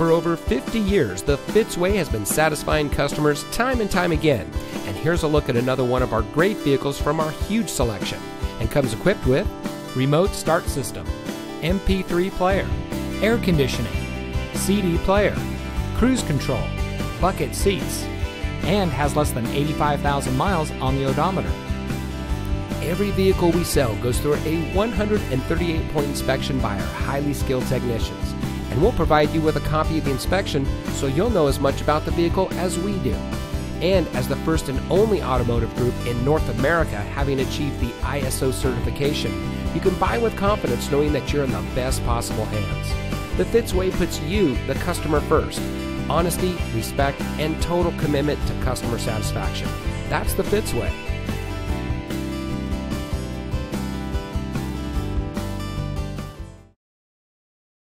For over 50 years, the Fitzway has been satisfying customers time and time again. And here's a look at another one of our great vehicles from our huge selection. And comes equipped with remote start system, MP3 player, air conditioning, CD player, cruise control, bucket seats, and has less than 85,000 miles on the odometer. Every vehicle we sell goes through a 138 point inspection by our highly skilled technicians. And we'll provide you with a copy of the inspection so you'll know as much about the vehicle as we do. And as the first and only automotive group in North America having achieved the ISO certification, you can buy with confidence knowing that you're in the best possible hands. The Fitzway puts you, the customer, first. Honesty, respect, and total commitment to customer satisfaction. That's the Fitzway.